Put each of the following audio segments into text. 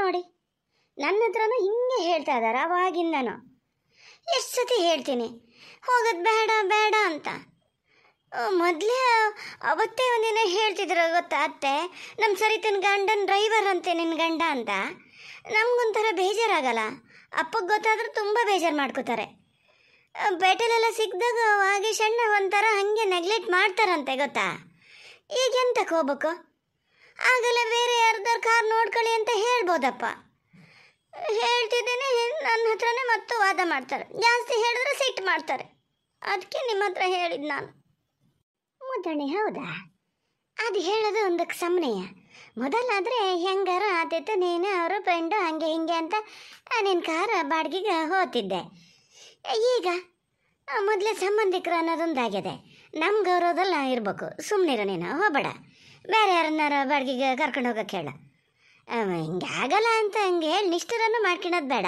ನೋಡಿ. ನನ್ನ ಹತ್ರನೂ ಹಿಂಗೆ ಹೇಳ್ತಾ ಇದ್ದಾರೆ, ಅವಾಗಿಂದನೂ. ಎಷ್ಟು ಸತಿ ಹೇಳ್ತೀನಿ, ಹೋಗೋದು ಬೇಡ ಬೇಡ ಅಂತ. ಮೊದಲೇ ಅವತ್ತೇ ಒಂದಿನ ಹೇಳ್ತಿದ್ರು ಗೊತ್ತಾ ಅತ್ತೆ ನಮ್ಮ ಸರಿತನ ಗಂಡನ ಡ್ರೈವರ್ ಅಂತೆ ನಿನ್ನ ಗಂಡ ಅಂತ. ನಮಗೊಂಥರ ಬೇಜಾರಾಗಲ್ಲ, ಅಪ್ಪಗೆ ಗೊತ್ತಾದರೂ ತುಂಬ ಬೇಜಾರು ಮಾಡ್ಕೋತಾರೆ. ಪೇಟೆಲೆಲ್ಲ ಸಿಕ್ಕಿದಾಗ ಹಾಗೆ ಸಣ್ಣ ಒಂಥರ ಹಾಗೆ ನೆಗ್ಲೆಕ್ಟ್ ಮಾಡ್ತಾರಂತೆ ಗೊತ್ತಾ. ಈಗ ಎಂತಕ್ಕೆ ಹೋಗ್ಬೇಕು? ಆಗಲ್ಲ ಬೇರೆ ಯಾರ್ದಾರು ಕಾರ್ ನೋಡ್ಕೊಳ್ಳಿ ಅಂತ ಹೇಳ್ಬೋದಪ್ಪ. ಹೇಳ್ತಿದ್ದೇನೆ ನನ್ನ ಹತ್ರನೇ ಮತ್ತು ವಾದ ಮಾಡ್ತಾರೆ. ಜಾಸ್ತಿ ಹೇಳಿದ್ರೆ ಸಿಟ್ಟು ಮಾಡ್ತಾರೆ. ಅದಕ್ಕೆ ನಿಮ್ಮ ಹತ್ರ ಹೇಳಿದ್ದು ನಾನು. ಮುದ್ದಣಿ, ಹೌದಾ? ಅದು ಹೇಳೋದು ಒಂದಕ್ಕೆ ಸಮನೆಯ ಮೊದಲಾದರೆ ಹೆಂಗಾರ ಆತಿತ್ತು ನೀನು, ಅವರು ಫ್ರೆಂಡು ಹಂಗೆ ಹಿಂಗೆ ಅಂತ ನಿನ್ನ ಕಾರ ಬಾಡಿಗೆಗೆ ಹೋತಿದ್ದೆ. ಈಗ ಮೊದಲೇ ಸಂಬಂಧಿಕರು ಅನ್ನೋದೊಂದಾಗಿದೆ. ನಮ್ಮ ಗೌರವದಲ್ಲಿ ಇರಬೇಕು. ಇರಬೇಕು ಸುಮ್ಮನಿರು ನೀನು, ಹೋಗಬೇಡ. ಬೇರೆ ಯಾರನ್ನಾರ ಬಾಡಿಗೆಗೆ ಕರ್ಕೊಂಡು ಹೋಗಕ್ಕೆ ಹೇಳ. ಹಿಂಗೆ ಆಗಲ್ಲ ಅಂತ ಹಂಗೆ ಹೇಳಿ ನಿಷ್ಠರನ್ನು ಮಾಡ್ಕೊಳೋದು ಬೇಡ.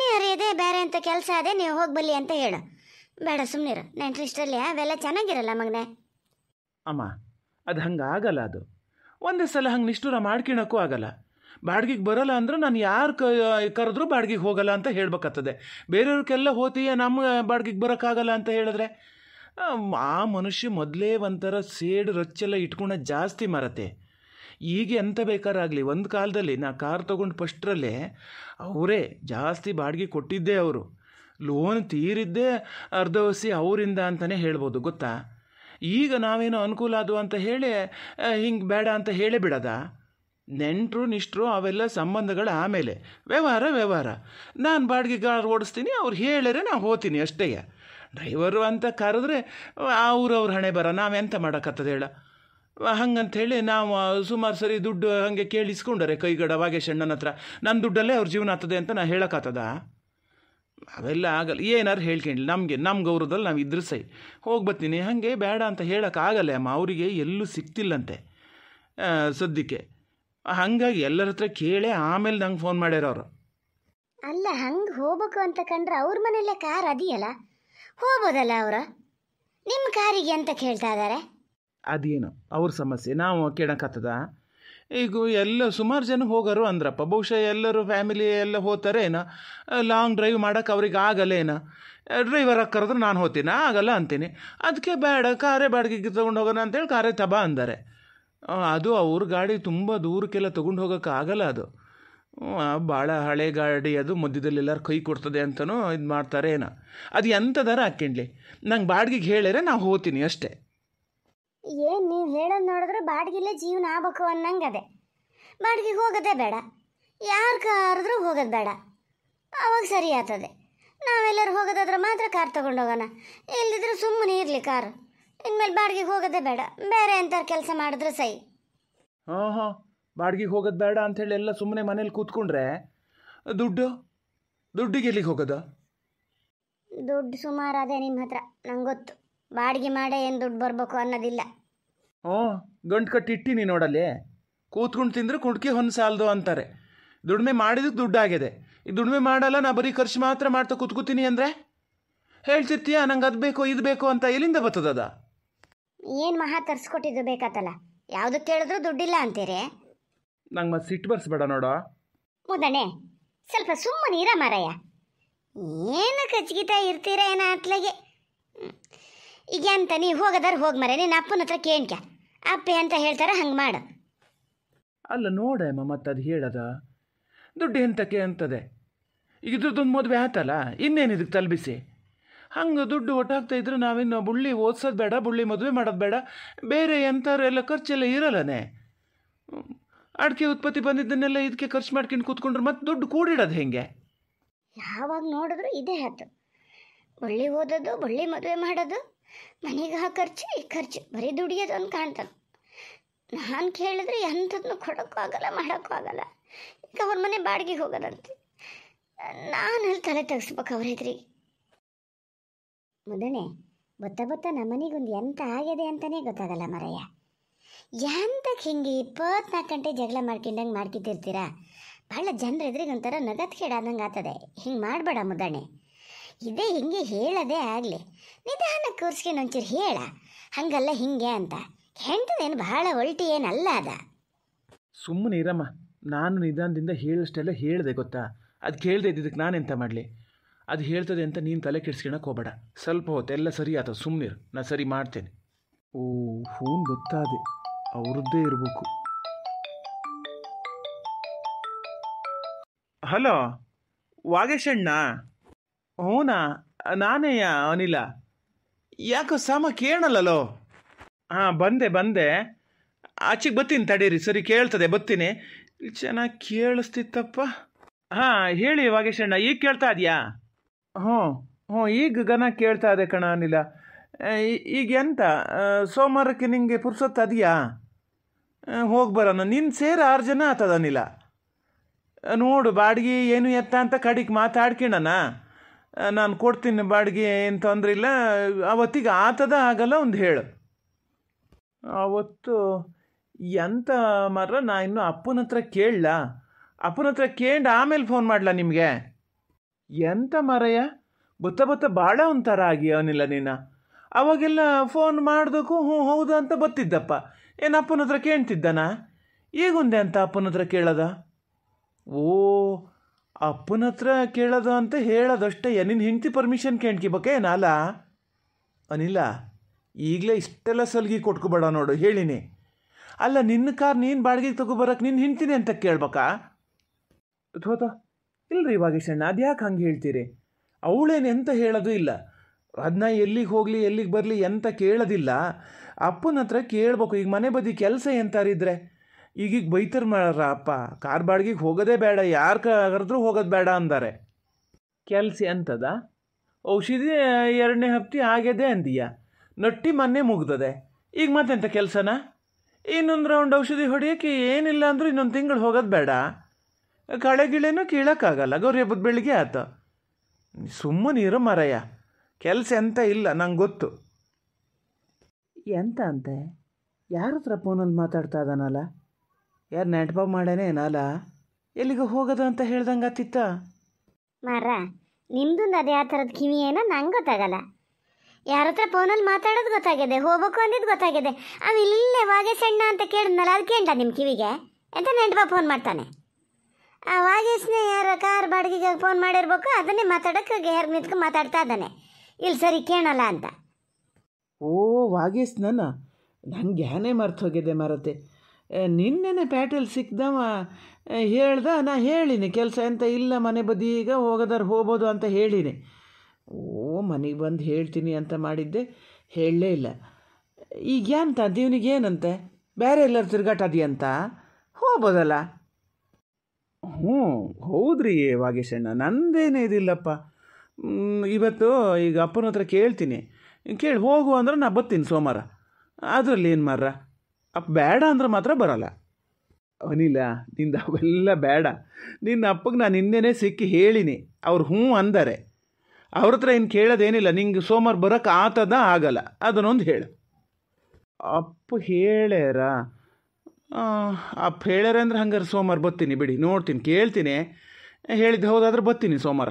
ನೀವು ಇದೆ ಬೇರೆ ಅಂತ ಕೆಲಸ ಅದೇ, ನೀವು ಹೋಗ್ಬಲ್ಲಿ ಅಂತ ಹೇಳು. ಬೇಡ ಸುಮ್ಮನಿರು ನೆಂಟ್ರಿಷ್ಟರಲ್ಲಿ ಅವೆಲ್ಲ ಚೆನ್ನಾಗಿರಲ್ಲ ಮಗನೇ. ಅಮ್ಮ, ಅದು ಹಂಗೆ ಆಗಲ್ಲ ಅದು. ಒಂದೇ ಸಲ ಹಂಗೆ ನಿಷ್ಠುರ ಮಾಡ್ಕೊಳಕ್ಕೂ ಆಗಲ್ಲ. ಬಾಡಿಗೆಗೆ ಬರಲ್ಲ ಅಂದ್ರೆ ನಾನು ಯಾರು ಕ, ಕರೆದ್ರೂ ಬಾಡಿಗೆಗೆ ಹೋಗಲ್ಲ ಅಂತ ಹೇಳ್ಬೇಕಾಗ್ತದೆ. ಬೇರೆಯವ್ರಿಗೆಲ್ಲ ಹೋತೀಯ ನಮ್ಮ ಬಾಡಿಗೆಗೆ ಬರೋಕ್ಕಾಗಲ್ಲ ಅಂತ ಹೇಳಿದ್ರೆ? ಆ ಮನುಷ್ಯ ಮೊದಲೇ ಒಂಥರ ಸೇಡು ರೊಚ್ಚೆಲ್ಲ ಇಟ್ಕೊಂಡ ಜಾಸ್ತಿ ಮರತೆ ಈಗ ಎಂತ ಬೇಕಾರಾಗಲಿ, ಒಂದು ಕಾಲದಲ್ಲಿ ನಾ ಕಾರ್ ತೊಗೊಂಡು ಫಸ್ಟ್ರಲ್ಲೇ ಅವರೇ ಜಾಸ್ತಿ ಬಾಡಿಗೆ ಕೊಟ್ಟಿದ್ದೇ ಅವರು. ಲೋನ್ ತೀರಿದ್ದೇ ಅರ್ಧವಸಿ ಅವರಿಂದ ಅಂತಲೇ ಹೇಳ್ಬೋದು, ಗೊತ್ತಾ? ಈಗ ನಾವೇನೋ ಅನುಕೂಲ ಅದು ಅಂತ ಹೇಳಿ ಹಿಂಗೆ ಬೇಡ ಅಂತ ಹೇಳೇ ಬಿಡದ? ನೆಂಟರು ನಿಷ್ಠರು ಅವೆಲ್ಲ ಸಂಬಂಧಗಳು ಆಮೇಲೆ. ವ್ಯವಹಾರ ವ್ಯವಹಾರ. ನಾನು ಬಾಡಿಗೆ ಕಾರ್ ಓಡಿಸ್ತೀನಿ, ಅವ್ರು ಹೇಳಿದ್ರೆ ನಾನು ಹೋಗ್ತೀನಿ ಅಷ್ಟೇ. ಡ್ರೈವರು ಅಂತ ಕರೆದ್ರೆ ಅವ್ರವ್ರ ಹಣೆ ಬರ ನಾವೆಂತ ಮಾಡೋಕ್ಕತ್ತದ ಹೇಳ? ಹಂಗಂಥೇಳಿ ನಾವು ಸುಮಾರು ಸರಿ ದುಡ್ಡು ಹಾಗೆ ಕೇಳಿಸ್ಕೊಂಡರೆ ಕೈಗಡ, ವಾಗೇಶ್ ಅಣ್ಣನ ಹತ್ರ ನನ್ನ ದುಡ್ಡಲ್ಲೇ ಅವ್ರ ಜೀವನ ಆಗ್ತದೆ ಅಂತ ನಾ ಹೇಳೋಕ್ಕಾಗ್ತದ? ಅವೆಲ್ಲ ಆಗಲ್ಲ ಏನಾರು ಹೇಳ್ಕೊಂಡು ನಮಗೆ ನಮ್ಮ ಗೌರವದಲ್ಲಿ ನಾವು ಇದ್ರೆ ಸೈ ಹೋಗಿ ಬರ್ತೀನಿ, ಹಾಗೆ ಬೇಡ ಅಂತ ಹೇಳೋಕ್ಕಾಗಲ್ಲ ಅಮ್ಮ, ಅವರಿಗೆ ಎಲ್ಲೂ ಸಿಕ್ತಿಲ್ಲಂತೆ ಸದ್ಯಕ್ಕೆ. ಹಾಗಾಗಿ ಎಲ್ಲರ ಹತ್ರ ಕೇಳೇ ಆಮೇಲೆ ನಂಗೆ ಫೋನ್ ಮಾಡ್ಯಾರ ಅವರು. ಅಲ್ಲ, ಹಂಗೆ ಹೋಗ್ಬೇಕು ಅಂತ ಕಂಡ್ರೆ ಅವ್ರ ಮನೆಯಲ್ಲೇ ಕಾರ್ ಅದೆಯಲ್ಲ? ಹೋಗ್ಬೋದಲ್ಲ ಅವರು? ನಿಮ್ಮ ಕಾರಿಗೆ ಅಂತ ಕೇಳ್ತಾ ಇದ್ದಾರೆ ಅದೇನು? ಅವ್ರ ಸಮಸ್ಯೆ. ನಾವು ಕೇಳಕ್ಕತ್ತದ ಈಗ ಎಲ್ಲ ಸುಮಾರು ಜನ ಹೋಗೋರು ಅಂದ್ರಪ್ಪ. ಬಹುಶಃ ಎಲ್ಲರೂ ಫ್ಯಾಮಿಲಿ ಎಲ್ಲ ಹೋಗ್ತಾರೆ ಲಾಂಗ್ ಡ್ರೈವ್ ಮಾಡೋಕೆ ಅವ್ರಿಗೆ ಆಗಲ್ಲ ಏನು? ಡ್ರೈವರ್ ಕರೆದ್ರೆ ನಾನು ಹೋಗ್ತೀನಿ. ಆಗಲ್ಲ ಅಂತೀನಿ. ಅದಕ್ಕೆ ಬೇಡ, ಕಾರೇ ಬಾಡಿಗೆಗೆ ತೊಗೊಂಡು ಹೋಗೋಣ ಅಂತೇಳಿ ಕಾರೇ ತಬಾ ಅಂದಾರೆ. ಅದು ಅವ್ರ ಗಾಡಿ ತುಂಬ ದೂರಕ್ಕೆಲ್ಲ ತೊಗೊಂಡು ಹೋಗೋಕ್ಕಾಗಲ್ಲ ಅದು. ಭಾಳ ಹಳೆ ಗಾಡಿ ಅದು ಮಧ್ಯದಲ್ಲಿ ಎಲ್ಲರೂ ಕೈ ಕೊಡ್ತದೆ ಅಂತಲೂ ಇದು ಮಾಡ್ತಾರೆ ಏನೋ? ಅದು ಎಂಥದಾರ ಹಾಕ್ಕೊಂಡ್ಲಿ ನಂಗೆ ಬಾಡಿಗೆಗೆ ಹೇಳಿದ್ರೆ ನಾ ಹೋತೀನಿ ಅಷ್ಟೇ. ಏನು ನೀವು ಹೇಳೋದು ನೋಡಿದ್ರೆ ಬಾಡಿಗೆಲ್ಲೇ ಜೀವನ ಆಗ್ಬೇಕು ಅನ್ನಂಗೆ ಅದೇ ಬಾಡಿಗೆಗೆ ಹೋಗೋದೇ ಬೇಡ. ಯಾರು ಕರೆದ್ರೂ ಹೋಗೋದು ಬೇಡ. ಅವಾಗ ಸರಿ ಆಗ್ತದೆ. ನಾವೆಲ್ಲರೂ ಹೋಗೋದಾದ್ರೆ ಮಾತ್ರ ಕಾರ್ ತೊಗೊಂಡು ಹೋಗೋಣ. ಇಲ್ಲದಿದ್ರೆ ಸುಮ್ಮನೆ ಇರಲಿ ಕಾರು. ಇನ್ಮೇಲೆ ಬಾಡಿಗೆಗೆ ಹೋಗೋದೇ ಬೇಡ. ಬೇರೆ ಎಂಥ ಕೆಲಸ ಮಾಡಿದ್ರೆ ಸೈ ಹಾಂ ಹಾಂ ಬಾಡಿಗೆಗೆ ಹೋಗೋದು ಬೇಡ ಅಂಥೇಳಿ ಎಲ್ಲ ಸುಮ್ಮನೆ ಮನೇಲಿ ಕೂತ್ಕೊಂಡ್ರೆ ದುಡ್ಡು ದುಡ್ಡಿಗೆ ಎಲ್ಲಿಗೆ ಹೋಗೋದು? ದುಡ್ಡು ಸುಮಾರು ಅದೇ ನಿಮ್ಮ ಹತ್ರ ನಂಗೆ ಗೊತ್ತು. ಬಾಡಿಗೆ ಮಾಡೇ ಏನು ದುಡ್ಡು ಬರಬೇಕು ಅನ್ನೋದಿಲ್ಲ. ಹ್ಞೂ ಗಂಟು ಕಟ್ಟಿ ಇಟ್ಟಿನಿ ನೋಡಲ್ಲಿ. ಕೂತ್ಕೊಂಡು ತಿಂದರೆ ಕುಡ್ಕಿ ಹೊನ್ ಸಾಲದು ಅಂತಾರೆ. ದುಡಿಮೆ ಮಾಡಿದಕ್ಕೆ ದುಡ್ಡು ಆಗಿದೆ ಈ ದುಡಿಮೆ ಮಾಡಲ್ಲ ನಾ ಬರೀ ಖರ್ಚು ಮಾತ್ರ ಮಾಡ್ತಾ ಕೂತ್ಕೋತೀನಿ ಅಂದರೆ? ಹೇಳ್ತಿರ್ತೀಯ ನಂಗೆ ಅದು ಬೇಕು ಇದು ಬೇಕು ಅಂತ ಎಲ್ಲಿಂದ ಬರ್ತದದ? ಏನು ಮಹಾ ತರಿಸ್ಕೊಟ್ಟಿದ್ದು ಬೇಕಾತಲ್ಲ? ಯಾವುದಕ್ಕೆ ಕೇಳಿದ್ರು ದುಡ್ಡಿಲ್ಲ ಅಂತೀರಿ? ನಂಗೆ ಮತ್ತೆ ಸಿಟ್ಟು ಬರ್ಸ್ಬೇಡ ನೋಡೋ. ಮುದಣೆ ಸ್ವಲ್ಪ ಸುಮ್ಮನೆ ಇರ ಮಾರಯ್ಯ ಏನು ಕಚ್ಗಿತಾ ಇರ್ತೀರ ಏನ ಅತ್ಲಗೆ. ಈಗ ಅಂತ ನೀ ಹೋಗದಾರ ಹೋಗಿ ಮರ ನಿನ್ನ ಅಪ್ಪನ ಹತ್ರ ಕೇಳ್ಕ ಅಪ್ಪೆ ಅಂತ ಹೇಳ್ತಾರ ಹಂಗೆ ಮಾಡ. ಅಲ್ಲ ನೋಡಮ್ಮ ಮತ್ತೆ ಅದು ಹೇಳದ. ದುಡ್ಡು ಎಂತಕ್ಕೆ ಅಂತದೆ. ಈಗ ಇದ್ರದ್ದೊಂದು ಮದುವೆ ಆತಲ್ಲ ಇನ್ನೇನು ಇದಕ್ಕೆ ತಲುಪಿಸಿ ಹಂಗೆ ದುಡ್ಡು ಒಟ್ಟಾಗ್ತಾ ಇದ್ರೆ ನಾವಿನ್ನು ಬುಳ್ಳಿ ಓದ್ಸೋದು ಬೇಡ ಬುಳ್ಳಿ ಮದುವೆ ಮಾಡೋದು ಬೇಡ ಬೇರೆ ಎಂಥವ್ರೆಲ್ಲ ಖರ್ಚೆಲ್ಲ ಇರಲ್ಲನೇ. ಅಡಿಕೆ ಉತ್ಪತ್ತಿ ಬಂದಿದ್ದನ್ನೆಲ್ಲ ಇದಕ್ಕೆ ಖರ್ಚು ಮಾಡ್ಕೊಂಡು ಕೂತ್ಕೊಂಡ್ರೆ ಮತ್ತೆ ದುಡ್ಡು ಕೂಡಿಡೋದು ಹೆಂಗೆ? ಯಾವಾಗ ನೋಡಿದ್ರು ಇದೇ ಹತ್ತು ಬಳ್ಳಿ ಓದೋದು, ಬಳ್ಳಿ ಮದುವೆ ಮಾಡೋದು, ಮನೆಗೆ ಆ ಖರ್ಚು, ಈ ಖರ್ಚು, ಬರೀ ದುಡಿಯೋದು ಅಂತ ಕಾಣ್ತಾನೆ. ನಾನು ಕೇಳಿದ್ರೆ ಎಂಥದ್ನು ಕೊಡೋಕ್ಕೂ ಆಗಲ್ಲ ಮಾಡೋಕ್ಕೂ ಆಗಲ್ಲ ಈಗ ಅವ್ರ ಮನೆ ಬಾಡಿಗೆ ಹೋಗೋದಂತೆ. ನಾನು ಅಲ್ಲಿ ತಲೆ ತೆಗಿಸ್ಬೇಕು ಅವ್ರ ಎದುರಿಗೆ. ಬತ್ತ ಬತ್ತ ನಮ್ಮನಿಗೊಂದು ಎಂಥ ಆಗಿದೆ ಅಂತಲೇ ಗೊತ್ತಾಗಲ್ಲ ಮರಯ್ಯ. ಎಂತಕ್ಕೆ ಹಿಂಗೆ ಇಪ್ಪತ್ನಾಲ್ಕು ಗಂಟೆ ಜಗಳ ಮಾಡ್ಕೊಂಡಂಗೆ ಮಾಡ್ಕಿತಿರ್ತೀರಾ ಭಾಳ ಜನರ ಎದುರಿಗೆ ಒಂಥರ ನಗತ್ ಕೇಳಾದಂಗೆ ಆಗ್ತದೆ. ಹಿಂಗೆ ಮಾಡಬೇಡ ಮುದಾಣೆ ಇದೇ ಹಿಂಗೆ ಹೇಳೋದೇ ಆಗಲಿ. ನಿಧಾನ ಕೂರ್ಸ್ಕೊಂಡು ಒಂಚೂರು ಹೇಳ. ಹಂಗಲ್ಲ ಹಿಂಗೆ ಅಂತ. ಹೆಂಡದೇನು ಭಾಳ ಒಲ್ಟಿ ಏನಲ್ಲ ಅದ. ಸುಮ್ಮನೆ ಇರಮ್ಮ. ನಾನು ನಿಧಾನದಿಂದ ಹೇಳಷ್ಟೆಲ್ಲ ಹೇಳಿದೆ ಗೊತ್ತಾ? ಅದು ಕೇಳದೆ ಇದ್ದಿದ್ದಕ್ಕೆ ನಾನೆಂತ ಮಾಡಲಿ? ಅದು ಹೇಳ್ತದೆ ಅಂತ ನೀನು ತಲೆ ಕೆಡ್ಸ್ಕೊಳಕ್ಕೆ ಹೋಗಬೇಡ. ಸ್ವಲ್ಪ ಹೊತ್ತು ಎಲ್ಲ ಸರಿ ಆತ. ಸುಮ್ಮನಿರು ನಾನು ಸರಿ ಮಾಡ್ತೇನೆ. ಓ ಫೋನ್ ಗೊತ್ತಾದೆ. ಅವ್ರದ್ದೇ ಇರಬೇಕು. ಹಲೋ ವಾಗೇಶಣ್ಣ ಹೂನಾ, ನಾನೇಯ, ಅನಿಲ? ಯಾಕೋ ಸಾಮ ಕೇಳಲ್ಲಲೋ? ಹಾಂ, ಬಂದೆ ಬಂದೆ. ಆಚೆಗೆ ಬತ್ತೀನಿ ತಡೀರಿ, ಸರಿ ಕೇಳ್ತದೆ ಬತ್ತೀನಿ ಚೆನ್ನಾಗಿ ಕೇಳಿಸ್ತಿತ್ತಪ್ಪ. ಹಾಂ, ಹೇಳಿ ವಾಗೇಶಣ್ಣ ಈಗ ಕೇಳ್ತಾ ಇದೆಯಾ? ಹ್ಞೂ ಹ್ಞೂ ಈಗ ಗನ ಕೇಳ್ತಾ ಇದೆ ಕಣ ಅನಿಲ. ಈಗ ಎಂತ? ಸೋಮವಾರಕ್ಕೆ ನಿಂಗೆ ಪುರ್ಸೊತ್ತು ಅದೆಯಾ? ಹೋಗಿ ಬರೋಣ. ನಿನ್ನ ಸೇರಿ ಆರು ಜನ ಆತದನಿಲ್ಲ ನೋಡು, ಬಾಡಿಗೆ ಏನು ಎತ್ತ ಅಂತ ಕಡಿಗೆ ಮಾತಾಡ್ಕೊಳ್ಳೋಣ ನಾನು ಕೊಡ್ತೀನಿ ಬಾಡಿಗೆ, ಏನು ತೊಂದರೆ ಇಲ್ಲ. ಅವತ್ತಿಗೆ ಆತದ ಆಗಲ್ಲ ಒಂದು ಹೇಳು. ಅವತ್ತು ಎಂತ ಮರ ನಾ ಇನ್ನು ಅಪ್ಪನ ಹತ್ರ ಕೇಳಲ? ಅಪ್ಪನ ಹತ್ರ ಕೇಂಡು ಆಮೇಲೆ ಫೋನ್ ಮಾಡಲ ನಿಮಗೆ? ಎಂತ ಮರಯ್ಯ? ಬತ್ತ ಬತ್ತ ಭಾಳ ಒಂಥರ ಆಗಿ ಅವನಿಲ್ಲ ನೀನು? ಅವಾಗೆಲ್ಲ ಫೋನ್ ಮಾಡಬೇಕು, ಹ್ಞೂ, ಹೌದು ಅಂತ ಬತ್ತಿದ್ದಪ್ಪ. ಏನು ಅಪ್ಪನ ಹತ್ರ ಕೇಳ್ತಿದ್ದಾನ ಈಗುಂದೆ ಅಂತ ಅಪ್ಪನ ಹತ್ರ ಕೇಳದ? ಓ, ಅಪ್ಪನ ಹತ್ರ ಕೇಳೋದು ಅಂತ ಹೇಳೋದಷ್ಟೇ. ನಿನ್ನ ಹೆಂಡತಿ ಪರ್ಮಿಷನ್ ಕೇಳ್ಕಿಬೇಕೆ ನಾಲ ಅನಿಲ, ಈಗಲೇ ಇಷ್ಟೆಲ್ಲ ಸಲ್ಗಿ ಕೊಟ್ಕೊಬೇಡ ನೋಡು, ಹೇಳಿನಿ. ಅಲ್ಲ, ನಿನ್ನ ಕಾರ್ ನೀನು ಬಾಡಿಗೆಗೆ ತಗೊಬರಕ್ಕೆ ನಿನ್ನ ಹಿಂತೀನಿ ಅಂತ ಕೇಳ್ಬೇಕಾ ಥೋತ ಇಲ್ರಿ ವಾಗೇಶಣ್ಣ, ಅದ್ಯಾಕೆ ಹಂಗೆ ಹೇಳ್ತೀರಿ? ಅವಳೇನು ಎಂತ ಹೇಳೋದು ಇಲ್ಲ. ಅದನ್ನ ಎಲ್ಲಿಗೆ ಹೋಗಲಿ, ಎಲ್ಲಿಗೆ ಬರಲಿ ಎಂತ ಕೇಳೋದಿಲ್ಲ. ಅಪ್ಪನ ಹತ್ರ ಕೇಳಬೇಕು, ಈಗ ಮನೆ ಬದಿ ಕೆಲಸ ಎಂತಾರಿದ್ರೆ? ಈಗೀಗ ಬೈತರ್ ಮಾರ ಅಪ್ಪ, ಕಾರ್ ಬಾಡಿಗೆಗೆ ಹೋಗೋದೇ ಬೇಡ, ಯಾರು ಕರೆದ್ರೂ ಹೋಗೋದು ಬೇಡ ಅಂದಾರೆ. ಕೆಲಸ ಎಂತದ? ಔಷಧಿ ಎರಡನೇ ಹಪ್ತಿ ಆಗಿದೆ ಅಂದೀಯ? ನಟ್ಟಿ ಮೊನ್ನೆ ಮುಗ್ದದೆ, ಈಗ ಮತ್ತೆಂತ ಕೆಲಸನ? ಇನ್ನೊಂದು ರೌಂಡ್ ಔಷಧಿ ಹೊಡಿಯೋಕ್ಕೆ ಏನಿಲ್ಲ ಅಂದರೂ ಇನ್ನೊಂದು ತಿಂಗಳು ಹೋಗೋದು ಬೇಡ. ಕಳೆ ಗಿಳೆನೂ ಕೀಳಕ್ಕಾಗಲ್ಲ ಗೌರಿ ಹಬ್ಬದ ಬೆಳಿಗ್ಗೆ ಆತ. ಸುಮ್ಮನೆ ಇರೋ ಮರಯ್ಯ ಕೆಲಸ ಎಂತ ಇಲ್ಲ ನಂಗೆ ಗೊತ್ತು. ಎಂತ ಅಂತೆ? ಯಾರ ಹತ್ರ ಫೋನಲ್ಲಿ ಮಾತಾಡ್ತಾ ಇದ್ದಾನಲ್ಲ ಯಾರು ನೆಟ್ಬಾಬ್ ಮಾಡೇನೆ ಏನಲ್ಲ ಎಲ್ಲಿಗೆ ಹೋಗೋದು ಅಂತ ಹೇಳ್ದಂಗೆ ಆತಿತ್ತ? ಮಾರ ನಿಮ್ದೊಂದು ಅದೇ ಆ ಥರದ ಕಿವಿ ಏನೋ ನಂಗೆ ಗೊತ್ತಾಗಲ್ಲ. ಯಾರ ಹತ್ರ ಫೋನಲ್ಲಿ ಮಾತಾಡೋದು ಗೊತ್ತಾಗಿದೆ ಹೋಗ್ಬೇಕು ಅಂದಿದ್ದು ಗೊತ್ತಾಗಿದೆ ಅವ ಇಲ್ಲೇ ಸಣ್ಣ ಅಂತ ಕೇಳಿದ್ನಲ್ಲ ಅದು ಎಂಟ ನಿಮ್ಮ ಕಿವಿಗೆ? ಎಂತ ನೆಂಟಬ ಫೋನ್ ಮಾಡ್ತಾನೆ? ಆ ವಾಗೇಶ್ನೇ ಯಾರ ಕಾರ್ ಬಾಡಿಗೆಗೆ ಫೋನ್ ಮಾಡಿರ್ಬೇಕು ಅದನ್ನೇ ಮಾತಾಡೋಕ್ಕೆ ಯಾರು ನಿಂತ್ಕೊಂಡು ಮಾತಾಡ್ತಾ ಇದ್ದಾನೆ. ಇಲ್ಲಿ ಸರಿ ಕೇಳಲ್ಲ ಅಂತ. ಓ ವಾಗೇಶ್ ನನ್ನ. ನನಗೆ ಮರ್ತು ಹೋಗಿದೆ ಮರತೆ ನಿನ್ನೆನೆ ಪ್ಯಾಟೆಲ್ ಸಿಕ್ದವ. ಹೇಳ್ದ, ನಾ ಹೇಳಿನಿ. ಕೆಲಸ ಎಂತ ಇಲ್ಲ, ಮನೆ ಬದಿ ಈಗ ಹೋಗೋದಾರು ಹೋಗ್ಬೋದು ಅಂತ ಹೇಳಿನಿ. ಓ, ಮನೆಗೆ ಬಂದು ಹೇಳ್ತೀನಿ ಅಂತ ಮಾಡಿದ್ದೆ. ಹೇಳಲೇ ಇಲ್ಲ. ಈಗ ಏನಂತ ದೇವನಿಗೆ ಏನಂತೆ? ಬೇರೆ ಎಲ್ಲರೂ ತಿರ್ಗಾಟದಿಯಂತ ಹೋಗ್ಬೋದಲ್ಲ? ಹ್ಞೂ ಹೌದ್ರಿ ವಾಗೇಶಣ್ಣ. ನಂದೇನೇ ಇದಿಲ್ಲಪ್ಪ. ಇವತ್ತು ಈಗ ಅಪ್ಪನ ಹತ್ರ ಕೇಳ್ತೀನಿ. ಕೇಳಿ, ಹೋಗು ಅಂದ್ರೆ ನಾ ಬರ್ತೀನಿ ಸೋಮವಾರ. ಅದರಲ್ಲಿ ಏನು ಮಾರ್ರ? ಅಪ್ಪ ಬೇಡ ಅಂದ್ರೆ ಮಾತ್ರ ಬರಲ್ಲ. ಅನಿಲ, ನಿಂದ ಅವೆಲ್ಲ ಬೇಡ. ನಿನ್ನ ಅಪ್ಪಗೆ ನಾನು ನಿನ್ನೆನೇ ಸಿಕ್ಕಿ ಹೇಳಿನಿ. ಅವ್ರು ಹ್ಞೂ ಅಂದಾರೆ. ಅವ್ರ ಹತ್ರ ಏನು ಕೇಳೋದೇನಿಲ್ಲ. ನಿಂಗೆ ಸೋಮವಾರ ಬರೋಕ್ಕೆ ಆತದ ಆಗಲ್ಲ. ಅದನ್ನೊಂದು ಹೇಳು. ಅಪ್ಪ ಹೇಳ್ಯಾರ. ಅಪ್ಪ ಹೇಳ್ಯಾರ ಅಂದ್ರೆ ಹಂಗಾರೆ ಸೋಮವಾರ ಬರ್ತೀನಿ ಬಿಡಿ. ನೋಡ್ತೀನಿ, ಕೇಳ್ತೀನಿ. ಹೇಳಿದ್ದು ಹೌದಾದ್ರೆ ಬರ್ತೀನಿ ಸೋಮವಾರ.